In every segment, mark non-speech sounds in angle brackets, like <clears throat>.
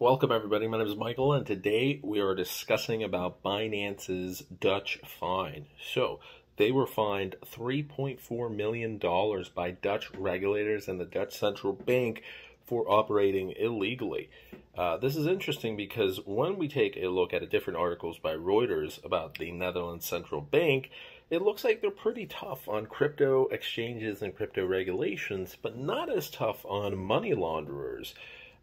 Welcome everybody. My name is Michael and today we are discussing about Binance's Dutch fine. So, they were fined $3.4 million by Dutch regulators and the Dutch Central Bank for operating illegally. Uh, this is interesting because when we take a look at different articles by Reuters about the Netherlands Central Bank, it looks like they're pretty tough on crypto exchanges and crypto regulations, but not as tough on money launderers.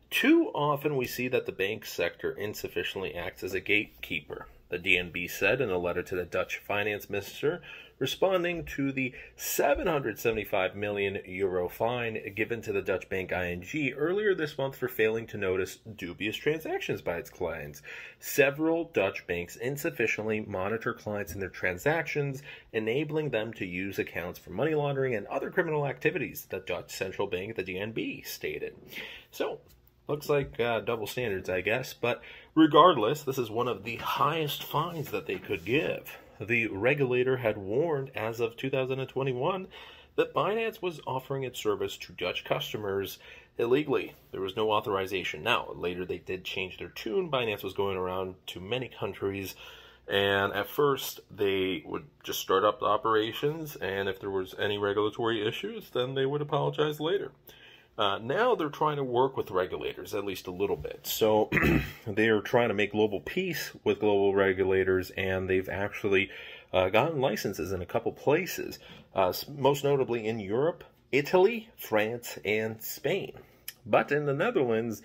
Too often we see that the bank sector insufficiently acts as a gatekeeper, the DNB said in a letter to the Dutch finance minister, responding to the 775 million euro fine given to the Dutch bank ING earlier this month for failing to notice dubious transactions by its clients. Several Dutch banks insufficiently monitor clients and their transactions, enabling them to use accounts for money laundering and other criminal activities, the Dutch central bank, the DNB, stated. So, Looks like uh, double standards, I guess. But regardless, this is one of the highest fines that they could give. The regulator had warned as of 2021 that Binance was offering its service to Dutch customers illegally. There was no authorization. Now, later they did change their tune. Binance was going around to many countries. And at first, they would just start up the operations, and if there was any regulatory issues, then they would apologize later. Uh, now they're trying to work with regulators at least a little bit. So <clears throat> they are trying to make global peace with global regulators, and they've actually uh, gotten licenses in a couple places, uh, most notably in Europe, Italy, France, and Spain. But in the Netherlands,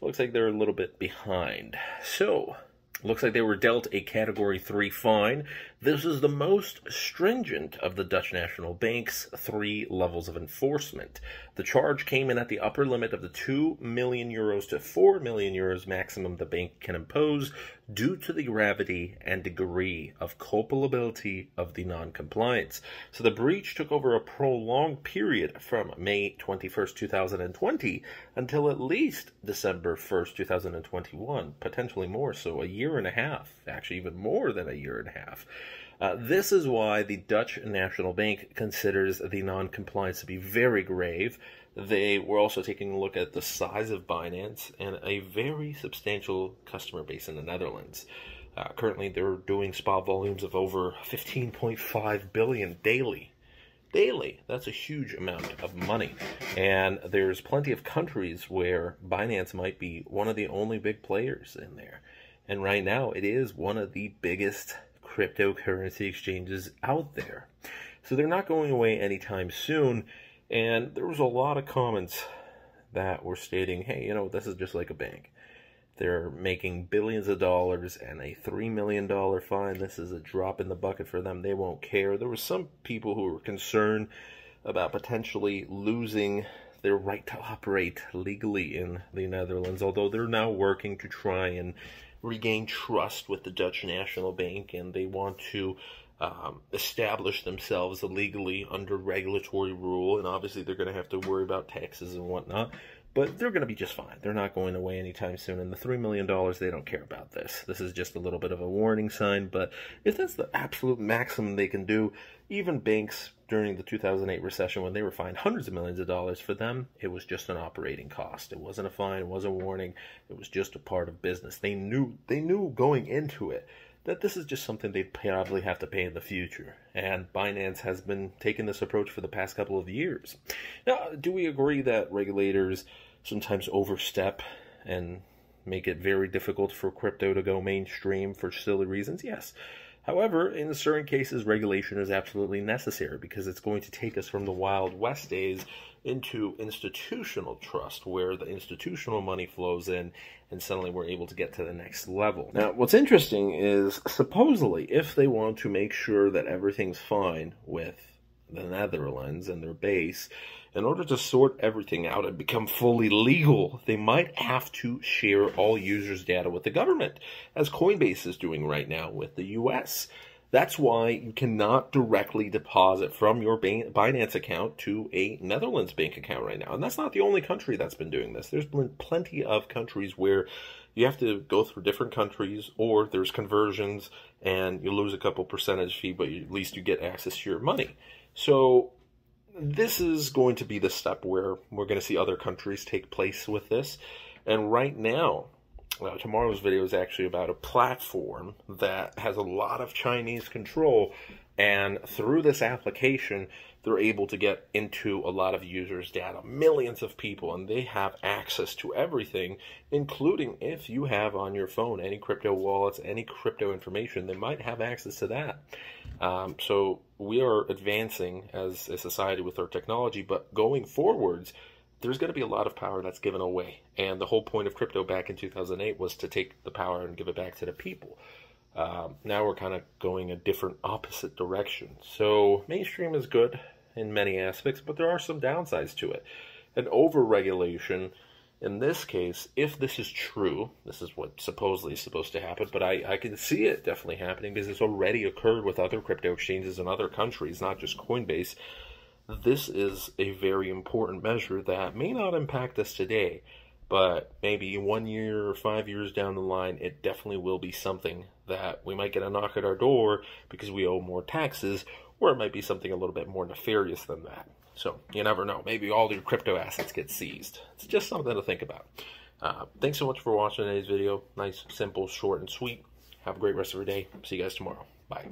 looks like they're a little bit behind. So Looks like they were dealt a Category 3 fine. This is the most stringent of the Dutch National Bank's three levels of enforcement. The charge came in at the upper limit of the 2 million euros to 4 million euros maximum the bank can impose due to the gravity and degree of culpability of the non-compliance. So the breach took over a prolonged period from May 21st, 2020 until at least December 1st, 2021, potentially more so, a year and a half, actually even more than a year and a half. Uh, this is why the Dutch National Bank considers the non-compliance to be very grave. They were also taking a look at the size of Binance and a very substantial customer base in the Netherlands. Uh, currently, they're doing spot volumes of over 15.5 billion daily. Daily. That's a huge amount of money. And there's plenty of countries where Binance might be one of the only big players in there. And right now, it is one of the biggest cryptocurrency exchanges out there. So they're not going away anytime soon. And there was a lot of comments that were stating, hey, you know, this is just like a bank. They're making billions of dollars and a $3 million fine. This is a drop in the bucket for them. They won't care. There were some people who were concerned about potentially losing their right to operate legally in the Netherlands, although they're now working to try and regain trust with the Dutch National Bank and they want to um, establish themselves legally under regulatory rule. And obviously, they're going to have to worry about taxes and whatnot. But they're going to be just fine. They're not going away anytime soon. And the $3 million, they don't care about this. This is just a little bit of a warning sign. But if that's the absolute maximum they can do, even banks during the 2008 recession, when they were fined hundreds of millions of dollars for them, it was just an operating cost. It wasn't a fine. It wasn't a warning. It was just a part of business. They knew, they knew going into it that this is just something they'd probably have to pay in the future. And Binance has been taking this approach for the past couple of years. Now, do we agree that regulators sometimes overstep and make it very difficult for crypto to go mainstream for silly reasons? Yes. However, in certain cases, regulation is absolutely necessary because it's going to take us from the Wild West days into institutional trust, where the institutional money flows in, and suddenly we're able to get to the next level. Now, what's interesting is supposedly, if they want to make sure that everything's fine with the Netherlands and their base, in order to sort everything out and become fully legal, they might have to share all users' data with the government, as Coinbase is doing right now with the US. That's why you cannot directly deposit from your Binance account to a Netherlands bank account right now. And that's not the only country that's been doing this. There's been plenty of countries where you have to go through different countries or there's conversions and you lose a couple percentage fee, but at least you get access to your money. So this is going to be the step where we're going to see other countries take place with this. And right now, uh, tomorrow's video is actually about a platform that has a lot of Chinese control, and through this application, they're able to get into a lot of users' data, millions of people, and they have access to everything, including if you have on your phone any crypto wallets, any crypto information, they might have access to that. Um, so we are advancing as a society with our technology, but going forwards, there's going to be a lot of power that's given away. And the whole point of crypto back in 2008 was to take the power and give it back to the people. Um, now we're kind of going a different opposite direction. So mainstream is good in many aspects, but there are some downsides to it. And over-regulation, in this case, if this is true, this is what supposedly is supposed to happen, but I, I can see it definitely happening because it's already occurred with other crypto exchanges in other countries, not just Coinbase. This is a very important measure that may not impact us today, but maybe one year or five years down the line, it definitely will be something that we might get a knock at our door because we owe more taxes, or it might be something a little bit more nefarious than that. So you never know. Maybe all your crypto assets get seized. It's just something to think about. Uh, thanks so much for watching today's video. Nice, simple, short, and sweet. Have a great rest of your day. See you guys tomorrow. Bye.